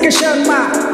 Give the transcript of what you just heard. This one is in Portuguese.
que chama